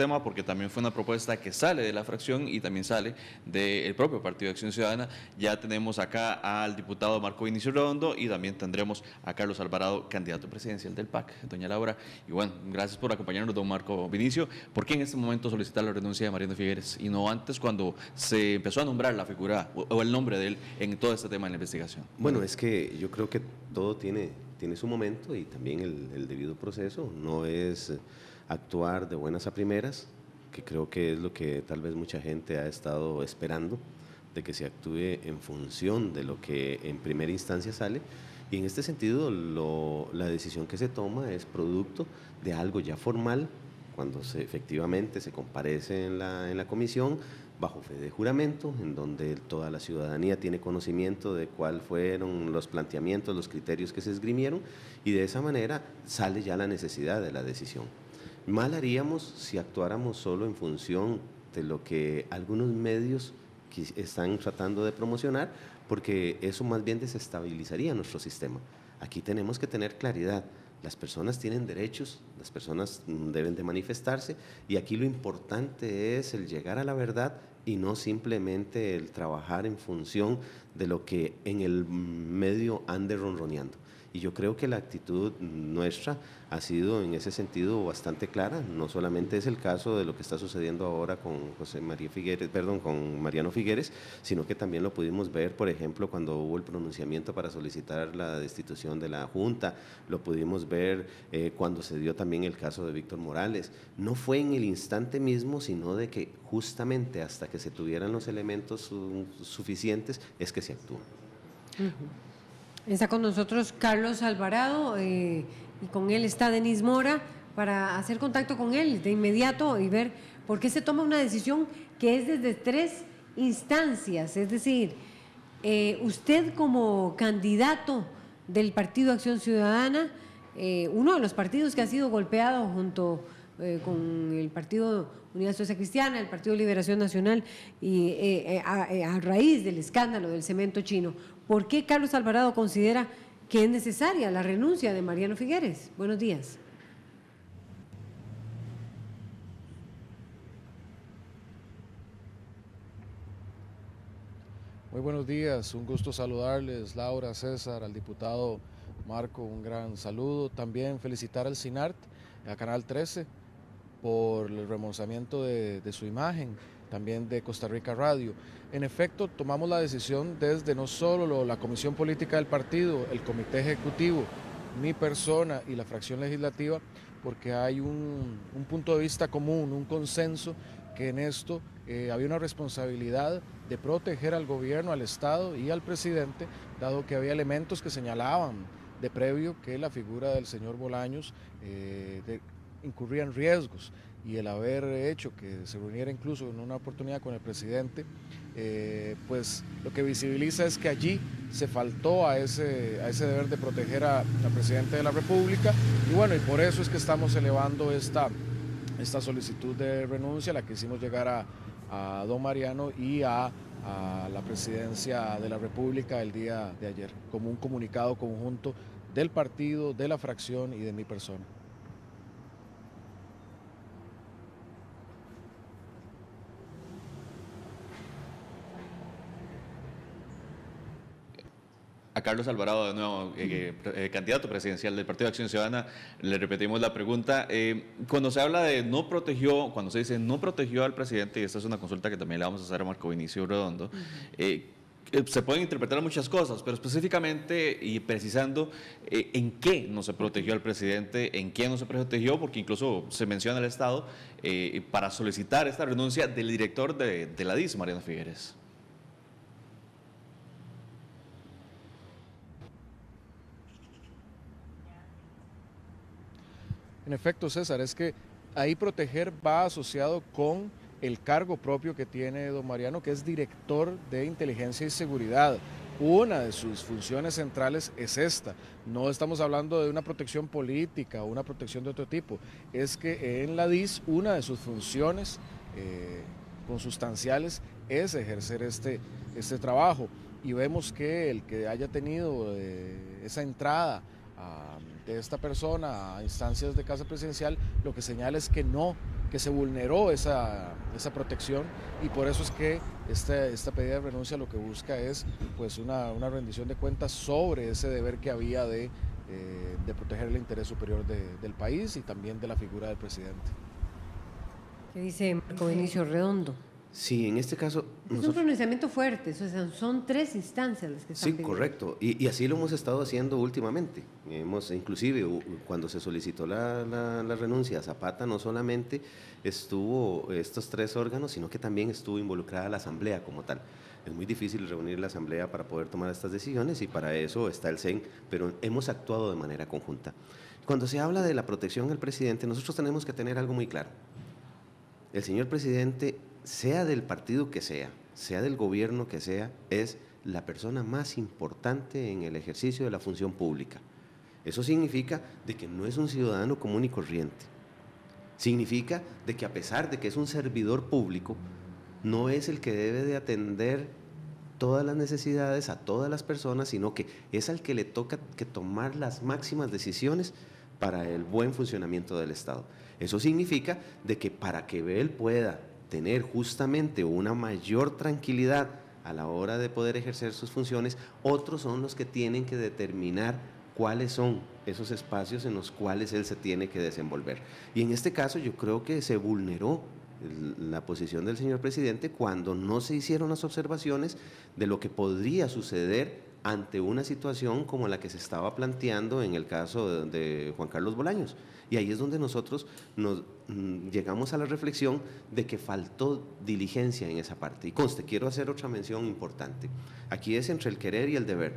tema porque también fue una propuesta que sale de la fracción y también sale del propio Partido de Acción Ciudadana. Ya tenemos acá al diputado Marco Vinicio Redondo y también tendremos a Carlos Alvarado, candidato presidencial del PAC, doña Laura. Y bueno, gracias por acompañarnos, don Marco Vinicio. ¿Por qué en este momento solicitar la renuncia de Mariano Figueres y no antes cuando se empezó a nombrar la figura o el nombre de él en todo este tema de la investigación? Bueno, es que yo creo que todo tiene, tiene su momento y también el, debido proceso. No es actuar de buenas a primeras, que creo que es lo que tal vez mucha gente ha estado esperando, de que se actúe en función de lo que en primera instancia sale. Y en este sentido, la decisión que se toma es producto de algo ya formal, cuando efectivamente se comparece en la, en la comisión, bajo fe de juramento, en donde toda la ciudadanía tiene conocimiento de cuáles fueron los planteamientos, los criterios que se esgrimieron, y de esa manera sale ya la necesidad de la decisión. Mal haríamos si actuáramos solo en función de lo que algunos medios están tratando de promocionar, porque eso más bien desestabilizaría nuestro sistema. Aquí tenemos que tener claridad. Las personas tienen derechos, las personas deben de manifestarse y aquí lo importante es el llegar a la verdad y no simplemente el trabajar en función de lo que en el medio ande ronroneando. Y yo creo que la actitud nuestra ha sido en ese sentido bastante clara. No solamente es el caso de lo que está sucediendo ahora con José María Figueres, perdón, con Mariano Figueres, sino que también lo pudimos ver, por ejemplo, cuando hubo el pronunciamiento para solicitar la destitución de la Junta, lo pudimos ver eh, cuando se dio también el caso de Víctor Morales. No fue en el instante mismo, sino de que justamente hasta que se tuvieran los elementos suficientes es que se actuó. Está con nosotros Carlos Alvarado eh, y con él está Denis Mora para hacer contacto con él de inmediato y ver por qué se toma una decisión que es desde tres instancias. Es decir, eh, usted como candidato del Partido Acción Ciudadana, eh, uno de los partidos que ha sido golpeado junto con el Partido Unidad Social Cristiana, el Partido Liberación Nacional, y a, raíz del escándalo del cemento chino. ¿Por qué Carlos Alvarado considera que es necesaria la renuncia de Mariano Figueres? Buenos días. Muy buenos días, un gusto saludarles, Laura, César, al diputado Marco, un gran saludo. También felicitar al CINART, a Canal 13, por el remozamiento de, de su imagen también de Costa Rica Radio. En efecto, tomamos la decisión desde no solo la Comisión Política del Partido, el Comité Ejecutivo, mi persona y la fracción legislativa, porque hay un, punto de vista común, un consenso que en esto eh, había una responsabilidad de proteger al gobierno, al Estado y al presidente, dado que había elementos que señalaban de previo que la figura del señor Bolaños eh, incurría en riesgos y el haber hecho que se reuniera incluso en una oportunidad con el presidente, eh, pues lo que visibiliza es que allí se faltó a ese, a ese deber de proteger a, la presidente de la República y bueno, y por eso es que estamos elevando esta, esta solicitud de renuncia, la que hicimos llegar a, a don Mariano y a, a la presidencia de la República el día de ayer, como un comunicado conjunto del partido, de la fracción y de mi persona. A Carlos Alvarado, de nuevo, eh, eh, candidato presidencial del Partido de Acción Ciudadana, le repetimos la pregunta. Eh, cuando se habla de no protegió, cuando se dice no protegió al presidente, y esta es una consulta que también le vamos a hacer a Marco Vinicio Redondo, se pueden interpretar muchas cosas, pero específicamente y precisando en qué no se protegió al presidente, en qué no se protegió, porque incluso se menciona el Estado para solicitar esta renuncia del director de, de la DIS, Mariano Figueres. En efecto, César, es que ahí proteger va asociado con el cargo propio que tiene don Mariano, que es director de inteligencia y seguridad. Una de sus funciones centrales es esta. No estamos hablando de una protección política o una protección de otro tipo. Es que en la DIS una de sus funciones eh, consustanciales es ejercer este, este trabajo. Y vemos que el que haya tenido eh, esa entrada a esta persona a instancias de casa presidencial, lo que señala es que no que se vulneró esa, esa protección y por eso es que esta, esta pedida de renuncia lo que busca es pues una, una rendición de cuentas sobre ese deber que había de, eh, de proteger el interés superior del país y también de la figura del presidente. ¿Qué dice Marco Benicio Redondo? Sí, en este caso... Es un pronunciamiento fuerte, son tres instancias las que están Sí, correcto, y, así lo hemos estado haciendo últimamente. Hemos, inclusive, cuando se solicitó la, la, renuncia a Zapata, no solamente estuvo estos tres órganos, sino que también estuvo involucrada la Asamblea como tal. Es muy difícil reunir la Asamblea para poder tomar estas decisiones y para eso está el CEN, pero hemos actuado de manera conjunta. Cuando se habla de la protección al presidente, nosotros tenemos que tener algo muy claro. El señor presidente sea del partido que sea, sea del gobierno que sea, es la persona más importante en el ejercicio de la función pública. Eso significa de que no es un ciudadano común y corriente. Significa de que a pesar de que es un servidor público, no es el que debe de atender todas las necesidades a todas las personas, sino que es al que le toca que tomar las máximas decisiones para el buen funcionamiento del Estado. Eso significa de que para que él pueda tener justamente una mayor tranquilidad a la hora de poder ejercer sus funciones, otros son los que tienen que determinar cuáles son esos espacios en los cuales él se tiene que desenvolver. Y en este caso yo creo que se vulneró la posición del señor presidente cuando no se hicieron las observaciones de lo que podría suceder ante una situación como la que se estaba planteando en el caso de, Juan Carlos Bolaños. Y ahí es donde nosotros nos mm, llegamos a la reflexión de que faltó diligencia en esa parte. Y conste, quiero hacer otra mención importante. Aquí es entre el querer y el deber.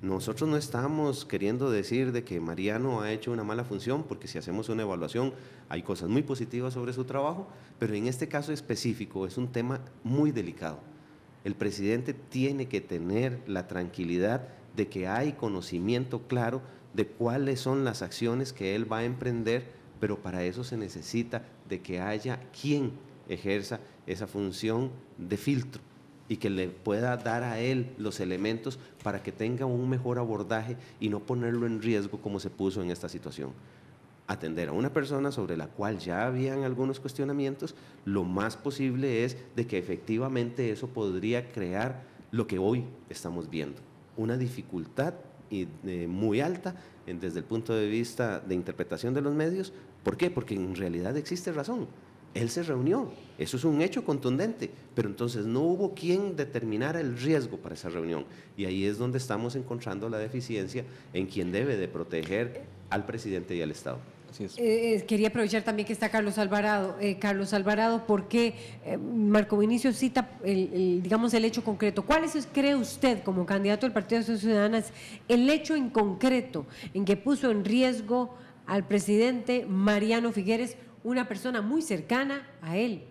Nosotros no estamos queriendo decir de que Mariano ha hecho una mala función, porque si hacemos una evaluación hay cosas muy positivas sobre su trabajo, pero en este caso específico es un tema muy delicado. El presidente tiene que tener la tranquilidad de que hay conocimiento claro de cuáles son las acciones que él va a emprender, pero para eso se necesita de que haya quien ejerza esa función de filtro y que le pueda dar a él los elementos para que tenga un mejor abordaje y no ponerlo en riesgo como se puso en esta situación. Atender a una persona sobre la cual ya habían algunos cuestionamientos, lo más posible es de que efectivamente eso podría crear lo que hoy estamos viendo, una dificultad y, eh, muy alta desde el punto de vista de interpretación de los medios. ¿Por qué? Porque en realidad existe razón. Él se reunió, eso es un hecho contundente, pero entonces no hubo quien determinara el riesgo para esa reunión. Y ahí es donde estamos encontrando la deficiencia en quien debe de proteger al presidente y al Estado. Eh, eh, quería aprovechar también que está Carlos Alvarado. Eh, Carlos Alvarado, ¿por qué Marco Vinicio cita, el, digamos, el hecho concreto? ¿Cuál es, cree usted, como candidato del Partido de Ciudadanas, el hecho en concreto en que puso en riesgo al presidente Mariano Figueres, una persona muy cercana a él?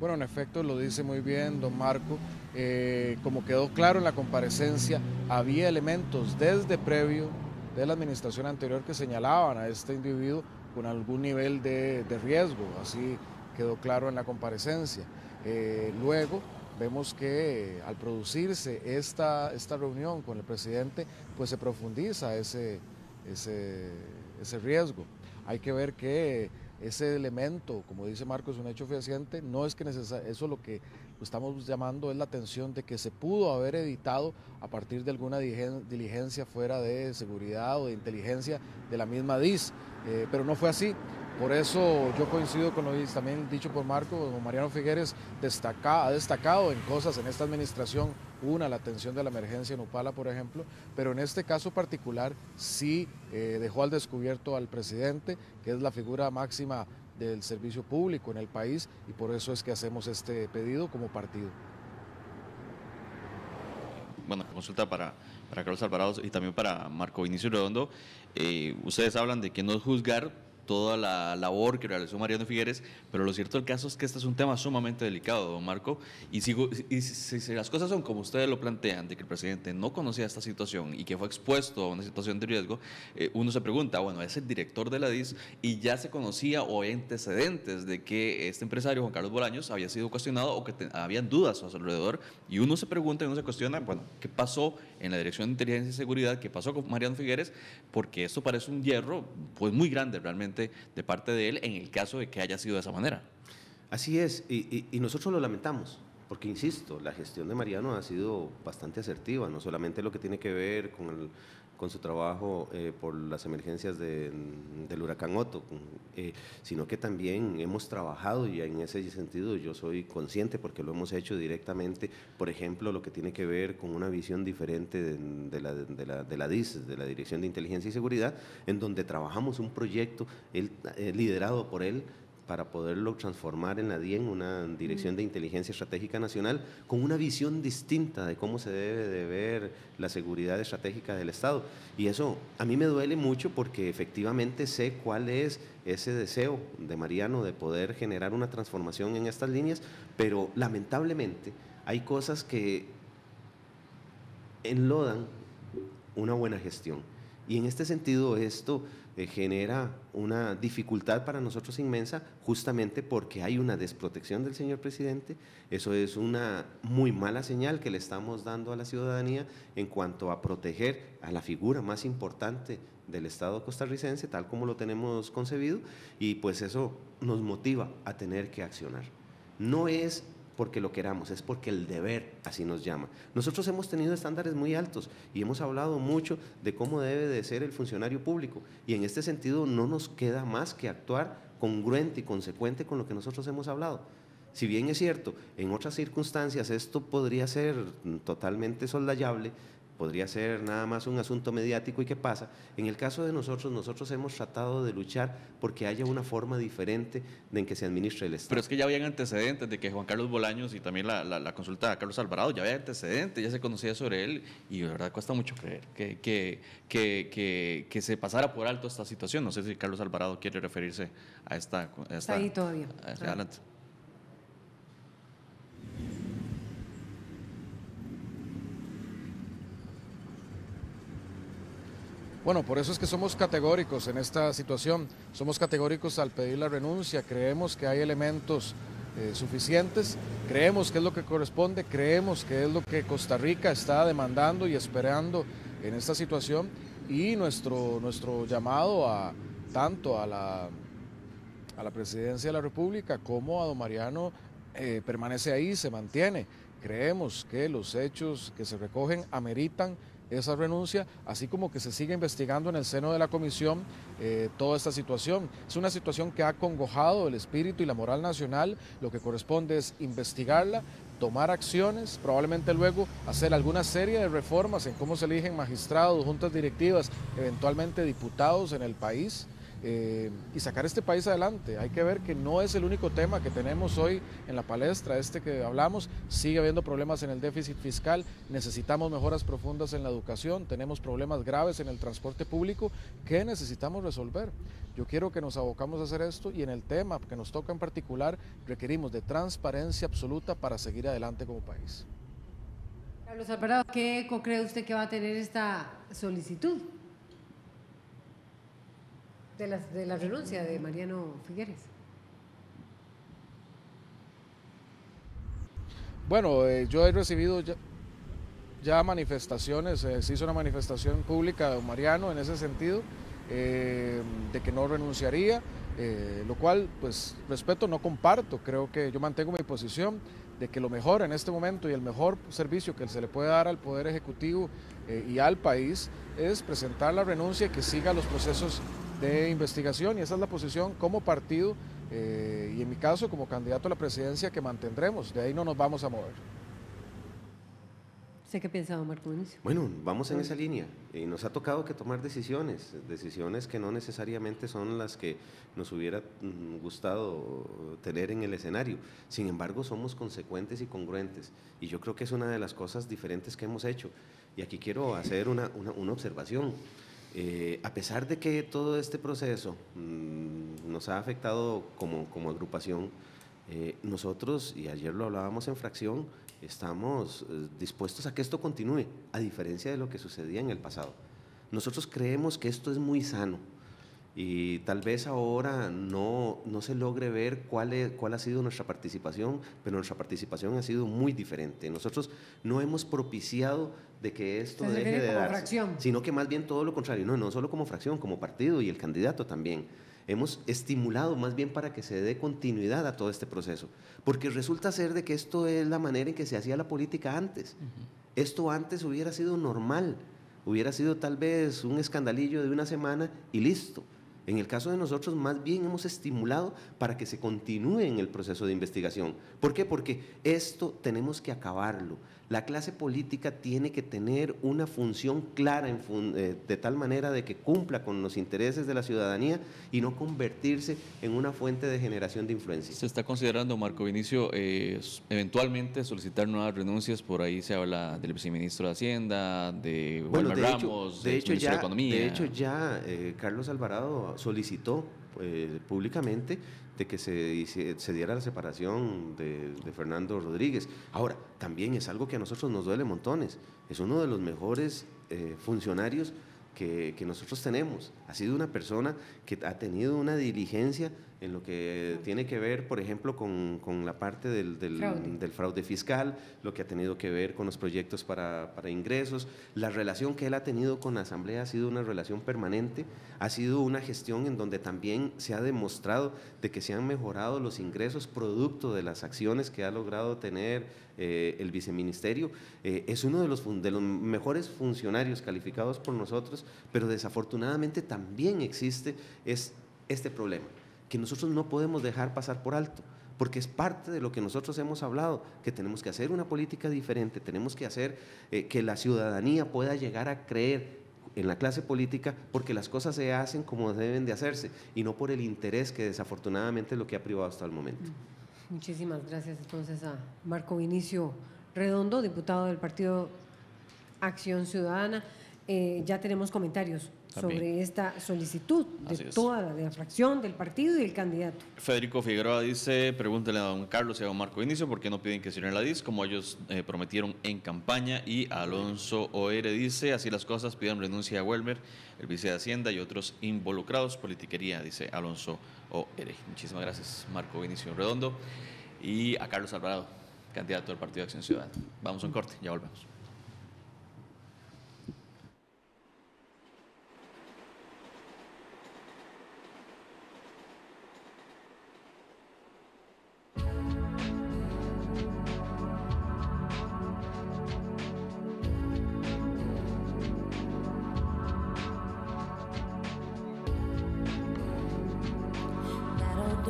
Bueno, en efecto, lo dice muy bien don Marco. Eh, como quedó claro en la comparecencia, había elementos desde previo de la administración anterior que señalaban a este individuo con algún nivel de, riesgo, así quedó claro en la comparecencia. Eh, luego vemos que al producirse esta, esta reunión con el presidente, pues se profundiza ese, ese, ese riesgo. Hay que ver que ese elemento, como dice Marcos, es un hecho fehaciente, no es que eso lo que estamos llamando es la atención de que se pudo haber editado a partir de alguna diligencia fuera de seguridad o de inteligencia de la misma DIS, eh, pero no fue así. Por eso yo coincido con lo también dicho por Marco, Mariano Figueres ha destacado en cosas en esta administración, una, la atención de la emergencia en Upala, por ejemplo, pero en este caso particular sí eh, dejó al descubierto al presidente, que es la figura máxima del servicio público en el país, y por eso es que hacemos este pedido como partido. Bueno, consulta para, para Carlos Alvarado y también para Marco Vinicio Redondo. Eh, ustedes hablan de que no juzgar toda la labor que realizó Mariano Figueres, pero lo cierto del caso es que este es un tema sumamente delicado, don Marco, y, si, si, las cosas son como ustedes lo plantean, de que el presidente no conocía esta situación y que fue expuesto a una situación de riesgo, eh, uno se pregunta, bueno, es el director de la DIS y ya se conocía o hay antecedentes de que este empresario, Juan Carlos Bolaños, había sido cuestionado o que habían dudas a su alrededor, y uno se pregunta y uno se cuestiona, bueno, ¿qué pasó en la Dirección de Inteligencia y Seguridad? ¿Qué pasó con Mariano Figueres? Porque esto parece un hierro pues muy grande realmente de parte de él en el caso de que haya sido de esa manera. Así es, y, nosotros lo lamentamos porque insisto, la gestión de Mariano ha sido bastante asertiva, no solamente lo que tiene que ver con el, con su trabajo eh, por las emergencias del huracán Otto, eh, sino que también hemos trabajado y en ese sentido yo soy consciente porque lo hemos hecho directamente, por ejemplo, lo que tiene que ver con una visión diferente de, la, de, la, de la de la Dirección de Inteligencia y Seguridad, en donde trabajamos un proyecto eh, liderado por él para poderlo transformar en la DIEN, una Dirección de Inteligencia Estratégica Nacional, con una visión distinta de cómo se debe de ver la seguridad estratégica del Estado. Y eso a mí me duele mucho porque efectivamente sé cuál es ese deseo de Mariano de poder generar una transformación en estas líneas, pero lamentablemente hay cosas que enlodan una buena gestión. Y en este sentido esto eh, genera una dificultad para nosotros inmensa justamente porque hay una desprotección del señor presidente. Eso es una muy mala señal que le estamos dando a la ciudadanía en cuanto a proteger a la figura más importante del Estado costarricense, tal como lo tenemos concebido, y pues eso nos motiva a tener que accionar. No es porque lo queramos, es porque el deber así nos llama. Nosotros hemos tenido estándares muy altos y hemos hablado mucho de cómo debe de ser el funcionario público y en este sentido no nos queda más que actuar congruente y consecuente con lo que nosotros hemos hablado. Si bien es cierto, en otras circunstancias esto podría ser totalmente soldayable, podría ser nada más un asunto mediático y qué pasa. En el caso de nosotros, nosotros hemos tratado de luchar porque haya una forma diferente de en que se administre el Estado. Pero es que ya habían antecedentes de que Juan Carlos Bolaños y también la, la, consulta de Carlos Alvarado, ya había antecedentes, ya se conocía sobre él y de verdad cuesta mucho creer que, que, que, que, se pasara por alto esta situación. No sé si Carlos Alvarado quiere referirse a esta... Está ahí todavía. Adelante. Bueno, por eso es que somos categóricos en esta situación. Somos categóricos al pedir la renuncia. Creemos que hay elementos eh, suficientes, creemos que es lo que corresponde, creemos que es lo que Costa Rica está demandando y esperando en esta situación y nuestro, nuestro llamado a tanto a la, a la presidencia de la República como a don Mariano eh, permanece ahí, se mantiene. Creemos que los hechos que se recogen ameritan esa renuncia, así como que se sigue investigando en el seno de la comisión eh, toda esta situación. Es una situación que ha congojado el espíritu y la moral nacional, lo que corresponde es investigarla, tomar acciones, probablemente luego hacer alguna serie de reformas en cómo se eligen magistrados, juntas directivas, eventualmente diputados en el país. Eh, y sacar este país adelante. Hay que ver que no es el único tema que tenemos hoy en la palestra, este que hablamos, sigue habiendo problemas en el déficit fiscal, necesitamos mejoras profundas en la educación, tenemos problemas graves en el transporte público que necesitamos resolver. Yo quiero que nos abocamos a hacer esto y en el tema que nos toca en particular requerimos de transparencia absoluta para seguir adelante como país. Carlos Alvarado, ¿qué eco cree usted que va a tener esta solicitud? De la, renuncia de Mariano Figueres? Bueno, eh, yo he recibido ya, manifestaciones, eh, se hizo una manifestación pública de Mariano en ese sentido, eh, de que no renunciaría, lo cual, pues, respeto, no comparto, creo que yo mantengo mi posición de que lo mejor en este momento y el mejor servicio que se le puede dar al Poder Ejecutivo y al país es presentar la renuncia y que siga los procesos de investigación y esa es la posición como partido eh, y en mi caso como candidato a la presidencia que mantendremos. De ahí no nos vamos a mover. ¿Sé qué piensa Marco Bueno, vamos en esa línea. Y nos ha tocado que tomar decisiones, decisiones que no necesariamente son las que nos hubiera mm, gustado tener en el escenario. Sin embargo, somos consecuentes y congruentes. Y yo creo que es una de las cosas diferentes que hemos hecho. Y aquí quiero hacer una, una, una observación. Eh, a pesar de que todo este proceso mm, nos ha afectado como, agrupación, eh, nosotros, y ayer lo hablábamos en fracción, estamos eh, dispuestos a que esto continúe, a diferencia de lo que sucedía en el pasado. Nosotros creemos que esto es muy sano y tal vez ahora no, no se logre ver cuál, es, cuál ha sido nuestra participación, pero nuestra participación ha sido muy diferente. Nosotros no hemos propiciado de que esto deje de darse, sino que más bien todo lo contrario, no, no solo como fracción, como partido y el candidato también. Hemos estimulado más bien para que se dé continuidad a todo este proceso, porque resulta ser de que esto es la manera en que se hacía la política antes. Esto antes hubiera sido normal, hubiera sido tal vez un escandalillo de una semana y listo. En el caso de nosotros, más bien hemos estimulado para que se continúe en el proceso de investigación. ¿Por qué? Porque esto tenemos que acabarlo. La clase política tiene que tener una función clara eh, de tal manera de que cumpla con los intereses de la ciudadanía y no convertirse en una fuente de generación de influencia. Se está considerando, Marco Vinicio, eh, eventualmente solicitar nuevas renuncias. Por ahí se habla del viceministro de Hacienda, de bueno, de Ramos, de hecho, ya, de Economía. De hecho, ya eh, Carlos Alvarado solicitó públicamente de que se, se diera la separación de, Fernando Rodríguez. Ahora, también es algo que a nosotros nos duele montones. Es uno de los mejores eh, funcionarios que, que, nosotros tenemos. Ha sido una persona que ha tenido una diligencia en lo que tiene que ver, por ejemplo, con, con la parte del, del, fraude. fiscal, lo que ha tenido que ver con los proyectos para, para, ingresos. La relación que él ha tenido con la Asamblea ha sido una relación permanente, ha sido una gestión en donde también se ha demostrado de que se han mejorado los ingresos producto de las acciones que ha logrado tener eh, el viceministerio. Eh, es uno de los, de los mejores funcionarios calificados por nosotros, pero desafortunadamente también existe es este problema que nosotros no podemos dejar pasar por alto, porque es parte de lo que nosotros hemos hablado, que tenemos que hacer una política diferente, tenemos que hacer eh, que la ciudadanía pueda llegar a creer en la clase política porque las cosas se hacen como deben de hacerse y no por el interés que desafortunadamente es lo que ha privado hasta el momento. Muchísimas gracias entonces a Marco Vinicio Redondo, diputado del Partido Acción Ciudadana. Eh, ya tenemos comentarios sobre esta solicitud de toda la, de la fracción, del partido y del candidato. Federico Figueroa dice, pregúntele a don Carlos y a don Marco Inicio por qué no piden que cierren la DIS como ellos eh, prometieron en campaña y Alonso Oere dice, así las cosas, pidan renuncia a Welmer, el vice de Hacienda y otros involucrados, politiquería, dice Alonso Oere. Muchísimas gracias Marco Inicio Redondo y a Carlos Alvarado, candidato del Partido de Acción Ciudadana. Vamos a un corte, ya volvemos.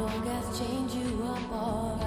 Don't guess change you apart.